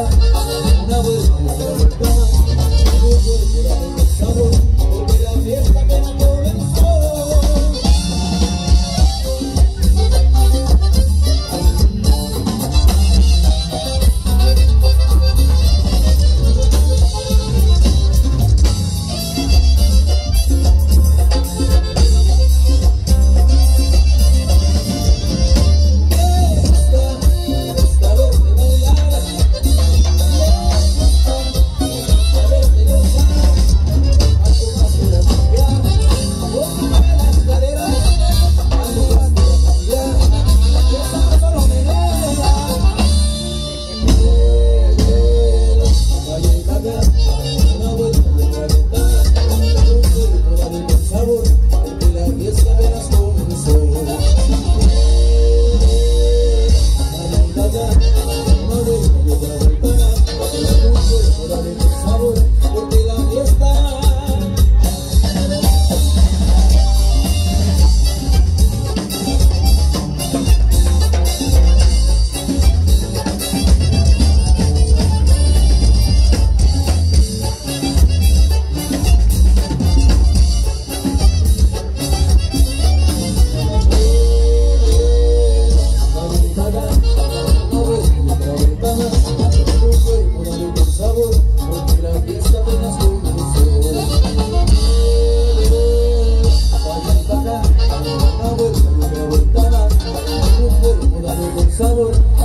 una buena, una buena. Sabor